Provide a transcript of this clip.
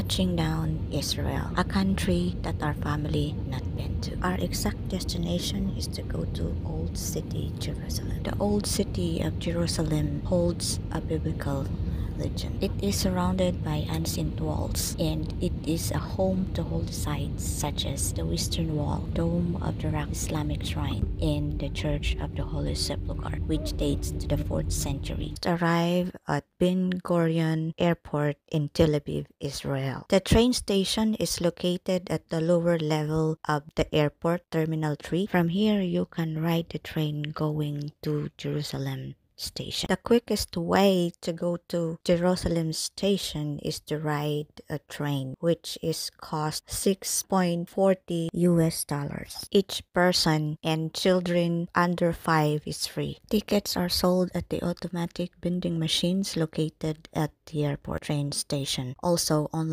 touching down Israel, a country that our family not been to. Our exact destination is to go to Old City, Jerusalem. The Old City of Jerusalem holds a biblical It is surrounded by ancient walls and it is a home to holy sites such as the Western Wall, Dome of the Rock Islamic Shrine, and the Church of the Holy Sepulchre, which dates to the 4th century. Arrive at Ben Gurion Airport in Tel Aviv, Israel. The train station is located at the lower level of the airport, Terminal 3. From here, you can ride the train going to Jerusalem station. The quickest way to go to Jerusalem station is to ride a train, which is cost 6.40 US dollars. Each person and children under 5 is free. Tickets are sold at the automatic vending machines located at the airport train station. Also online